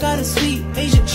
Got a sweet Asian